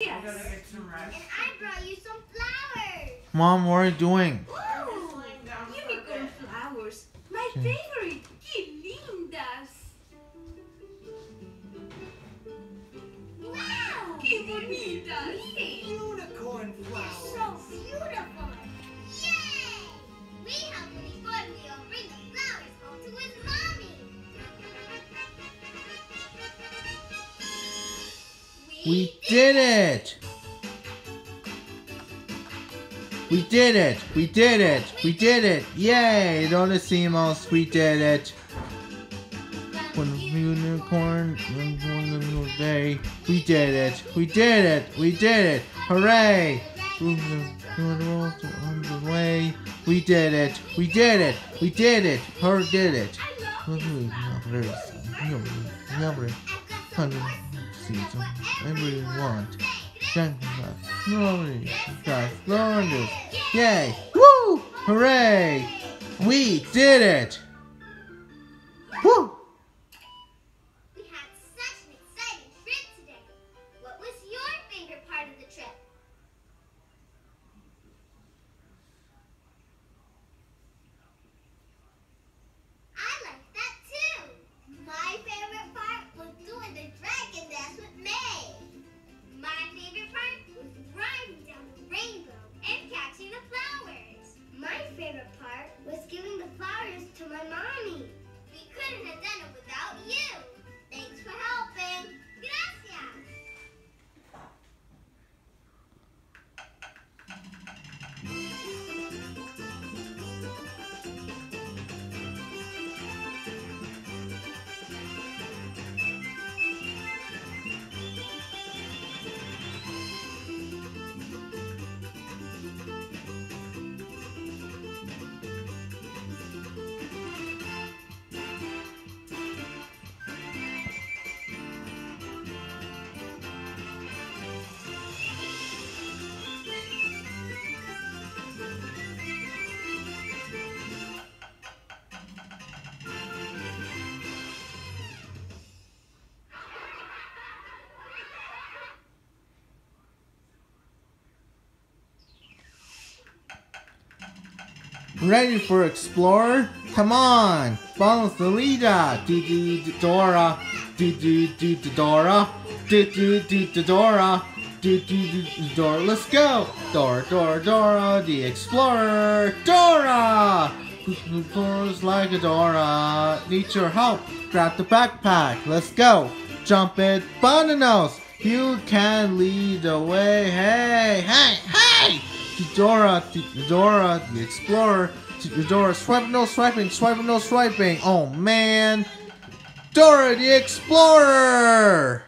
I'm gonna get some rest. And I brought you some flowers. Mom, what are you doing? Ooh, unicorn flowers. My favorite. Que lindas. Wow. Que bonitas. Unicorn They're so beautiful. We did it! We did it! We did it! We did it! Yay! Don't it seem Donicimos, we did it! When the unicorn one day, we did it! We did it! We did it! Hooray! On the way, we did it! We did it! We did it! Her did it! Everyone. Glory, God, glorious. Yay! Woo! Hooray! We did it! Ready for Explorer? Come on! Follow the leader! Do do do Dora! Do do do do Dora! Do do do do Dora! Do do do do Dora! Let's go! Dora Dora Dora the Explorer! Dora! Dora's like a Dora. Need your help. Grab the backpack. Let's go. Jump it, bananas. You can lead the way. Hey, hey, hey! Dora, Dora, the Explorer, Dora, Swiper, no Swiper, swiping, no swiping. Oh man, Dora, the Explorer.